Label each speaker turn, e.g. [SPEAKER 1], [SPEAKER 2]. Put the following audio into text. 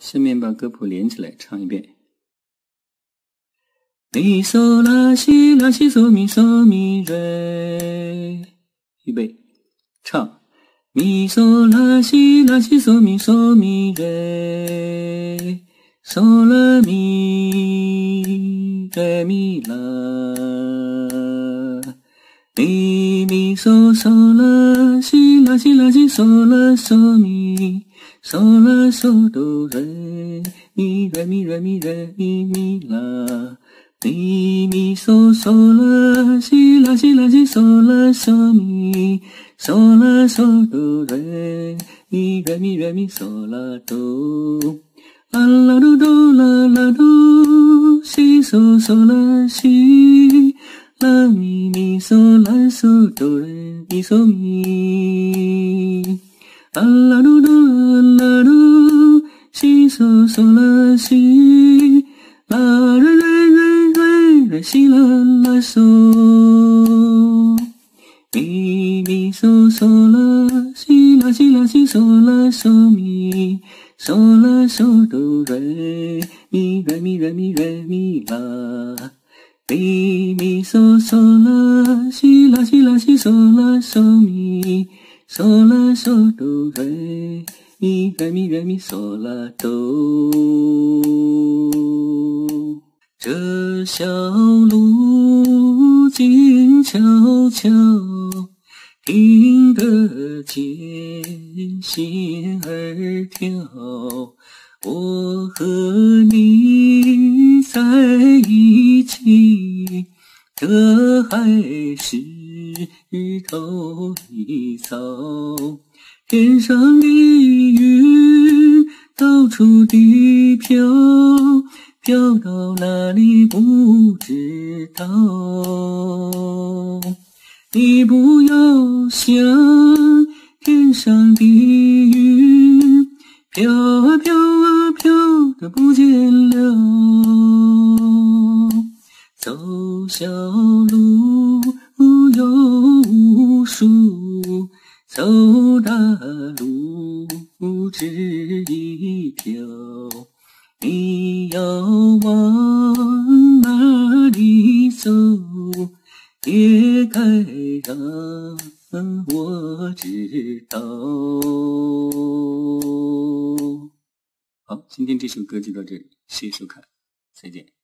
[SPEAKER 1] 下面把歌谱连起来唱一遍。咪嗦啦西啦西嗦咪嗦咪瑞，预备，唱。咪嗦啦西啦西嗦咪嗦咪瑞，嗦啦咪瑞咪啦，咪咪嗦嗦啦西啦西啦西嗦啦嗦咪。嗦啦嗦哆来咪来咪来咪来咪咪啦咪咪嗦嗦啦西啦西啦西嗦啦嗦咪嗦啦嗦哆来咪来咪来咪嗦啦哆啦啦哆哆啦啦哆西嗦嗦啦西啦咪咪嗦啦嗦哆来咪嗦咪啦啦嘟嘟啦嘟，西嗦嗦啦西，啦瑞瑞瑞瑞瑞西啦啦嗦，咪咪嗦嗦啦西啦西啦西嗦啦嗦咪，嗦啦嗦哆瑞咪瑞咪瑞咪瑞咪啦，咪咪嗦嗦啦西啦西啦西嗦啦嗦咪。嗦啦嗦哆来咪来咪来咪嗦啦哆，这小路静悄悄，听得见心儿跳。我和你在一起，这还是。头一遭，天上的云到处地飘，飘到哪里不知道。你不要想天上的云，飘啊飘啊飘的不见了，走小路。有树走大路只一条，你要往哪里走，也该让我知道。好，今天这首歌就到这里，谢谢收看，再见。